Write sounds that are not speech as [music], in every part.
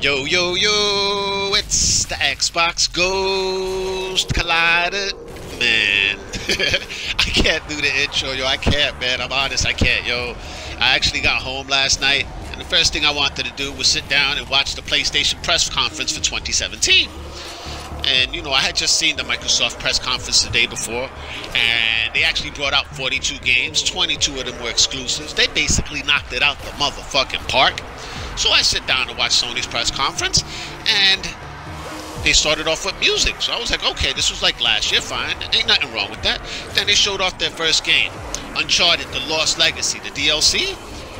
Yo, yo, yo, it's the Xbox Ghost Collider. Man, [laughs] I can't do the intro, yo. I can't, man. I'm honest, I can't, yo. I actually got home last night, and the first thing I wanted to do was sit down and watch the PlayStation press conference for 2017. And, you know, I had just seen the Microsoft press conference the day before, and they actually brought out 42 games. 22 of them were exclusives. They basically knocked it out the motherfucking park. So I sit down to watch Sony's press conference, and they started off with music. So I was like, okay, this was like last year, fine. Ain't nothing wrong with that. Then they showed off their first game, Uncharted: The Lost Legacy, the DLC.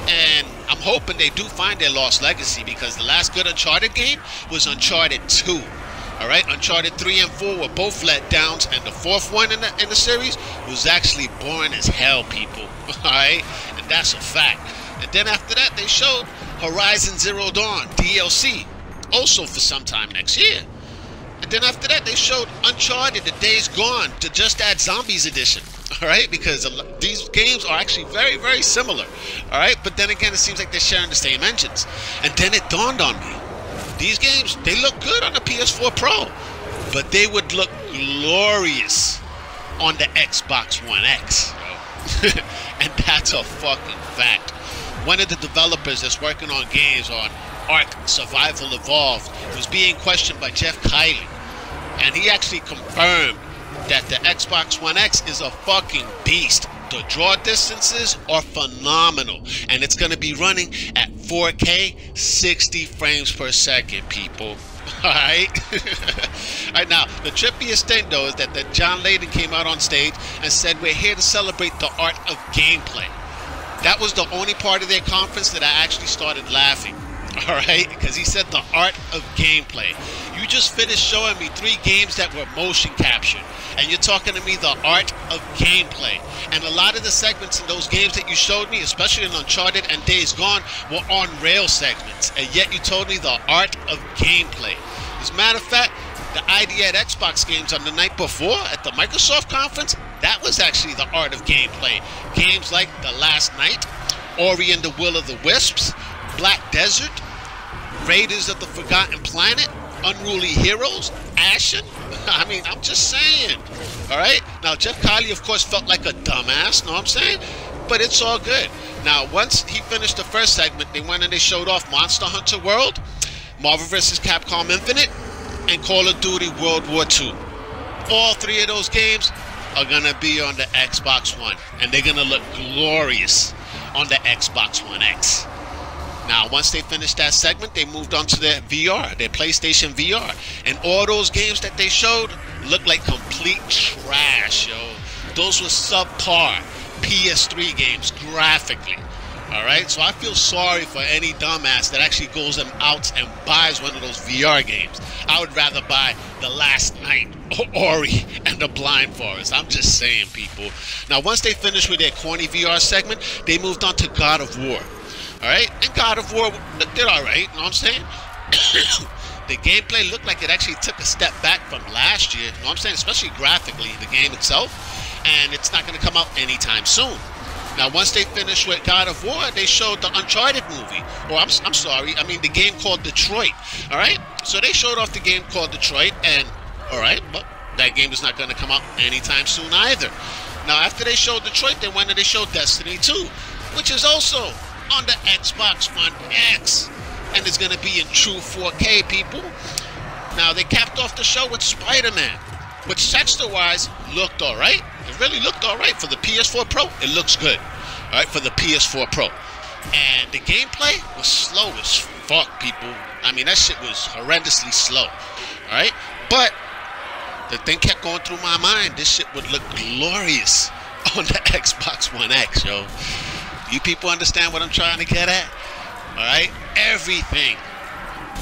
And I'm hoping they do find their lost legacy because the last good Uncharted game was Uncharted 2. All right, Uncharted 3 and 4 were both letdowns, and the fourth one in the, in the series was actually boring as hell, people. [laughs] All right, and that's a fact. And then after that, they showed Horizon Zero Dawn DLC, also for sometime next year. And then after that, they showed Uncharted: The Days Gone to just add Zombies Edition. [laughs] All right, because these games are actually very, very similar. All right, but then again, it seems like they're sharing the same engines. And then it dawned on me: these games they look good on the PS4 Pro, but they would look glorious on the Xbox One X. [laughs] and that's a fucking fact one of the developers that's working on games on Ark Survival Evolved was being questioned by Jeff Keighley, And he actually confirmed that the Xbox One X is a fucking beast. The draw distances are phenomenal. And it's going to be running at 4K 60 frames per second, people. [laughs] Alright? [laughs] Alright, now, the trippiest thing, though, is that the John Layden came out on stage and said, We're here to celebrate the art of gameplay. That was the only part of their conference that I actually started laughing. [laughs] All right, because he said the art of gameplay. You just finished showing me three games that were motion captured, and you're talking to me the art of gameplay. And a lot of the segments in those games that you showed me, especially in Uncharted and Days Gone, were on rail segments, and yet you told me the art of gameplay. As a matter of fact, the ID at Xbox games on the night before at the Microsoft conference, that was actually the art of gameplay. Games like The Last Night, Ori and the Will of the Wisps, Black Desert, Raiders of the Forgotten Planet, Unruly Heroes, Ashen. [laughs] I mean, I'm just saying. All right? Now, Jeff Keighley, of course, felt like a dumbass, know what I'm saying? But it's all good. Now, once he finished the first segment, they went and they showed off Monster Hunter World, Marvel vs. Capcom Infinite, and Call of Duty World War II. All three of those games are going to be on the Xbox One, and they're going to look glorious on the Xbox One X. Now, once they finished that segment, they moved on to their VR, their PlayStation VR. And all those games that they showed looked like complete trash, yo. Those were subpar PS3 games graphically. All right, so I feel sorry for any dumbass that actually goes and out and buys one of those VR games. I would rather buy The Last Night, Ori, and The Blind Forest. I'm just saying, people. Now, once they finished with their corny VR segment, they moved on to God of War. All right, and God of War did all right. You know what I'm saying? [coughs] the gameplay looked like it actually took a step back from last year. You know what I'm saying? Especially graphically, the game itself. And it's not going to come out anytime soon. Now, once they finished with God of War, they showed the Uncharted movie. Or I'm, I'm sorry, I mean the game called Detroit. All right, so they showed off the game called Detroit, and all right, but that game is not going to come out anytime soon either. Now, after they showed Detroit, they went and they showed Destiny 2, which is also on the Xbox One X, and it's going to be in true 4K, people. Now, they capped off the show with Spider-Man, which texture-wise looked all right. It really looked all right for the PS4 Pro. It looks good, all right, for the PS4 Pro. And the gameplay was slow as fuck, people. I mean, that shit was horrendously slow, all right. But the thing kept going through my mind. This shit would look glorious [laughs] on the Xbox One X, yo. You people understand what I'm trying to get at? All right, everything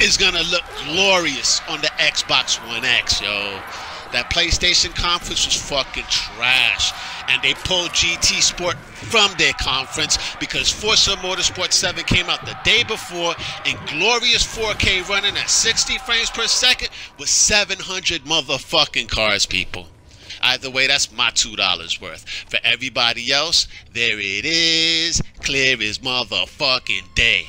is gonna look glorious on the Xbox One X, yo. That PlayStation conference was fucking trash. And they pulled GT Sport from their conference because Forza Motorsport 7 came out the day before in glorious 4K running at 60 frames per second with 700 motherfucking cars, people. Either way, that's my $2 worth. For everybody else, there it is. Clear as motherfucking day.